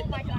Oh, my God.